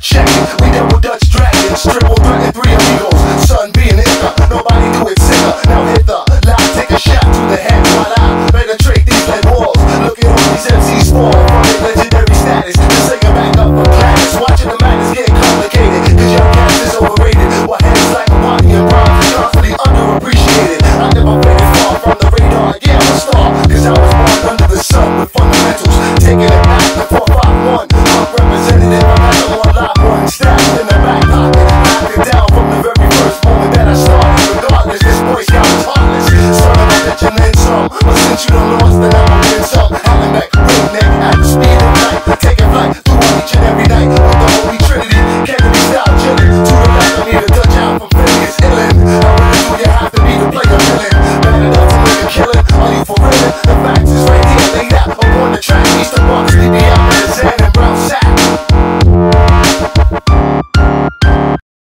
Check it, we double Dutch